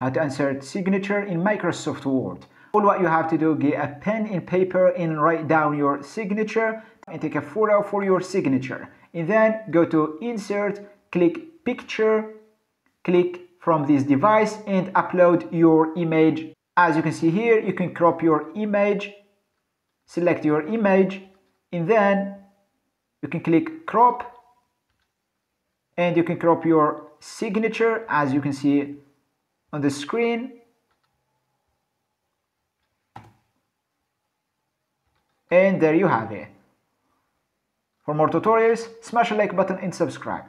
how to insert signature in Microsoft Word. All what you have to do, get a pen and paper and write down your signature and take a photo for your signature. And then go to insert, click picture, click from this device and upload your image. As you can see here, you can crop your image, select your image, and then you can click crop and you can crop your signature as you can see on the screen. And there you have it. For more tutorials smash the like button and subscribe